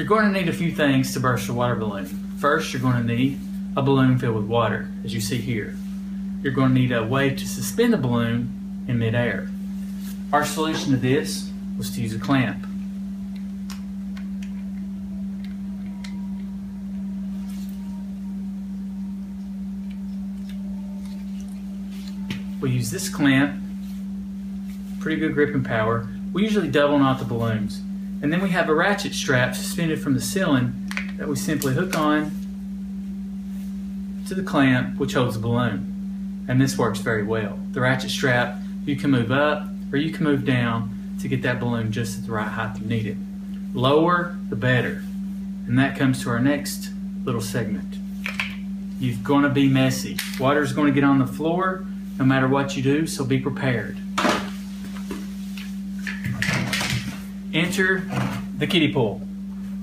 You're going to need a few things to burst a water balloon. First, you're going to need a balloon filled with water, as you see here. You're going to need a way to suspend the balloon in midair. Our solution to this was to use a clamp. We use this clamp, pretty good grip and power. We usually double knot the balloons. And then we have a ratchet strap suspended from the ceiling that we simply hook on to the clamp which holds the balloon. And this works very well. The ratchet strap, you can move up or you can move down to get that balloon just at the right height you need it. Lower, the better. And that comes to our next little segment. You're going to be messy. Water's going to get on the floor no matter what you do, so be prepared. Enter the kiddie pool.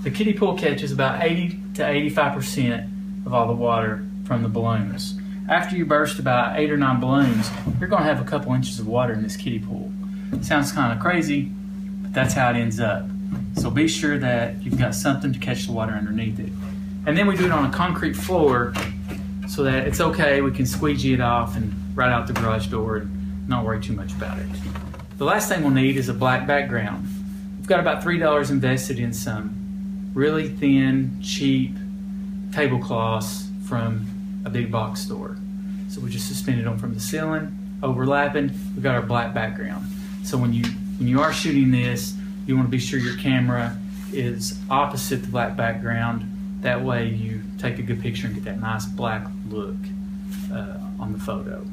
The kiddie pool catches about 80 to 85% of all the water from the balloons. After you burst about eight or nine balloons, you're going to have a couple inches of water in this kiddie pool. Sounds kind of crazy, but that's how it ends up. So be sure that you've got something to catch the water underneath it. And then we do it on a concrete floor so that it's okay, we can squeegee it off and right out the garage door and not worry too much about it. The last thing we'll need is a black background. We've got about $3 invested in some really thin, cheap tablecloths from a big box store. So we just suspended them from the ceiling, overlapping. We've got our black background. So when you when you are shooting this, you want to be sure your camera is opposite the black background. That way you take a good picture and get that nice black look uh, on the photo.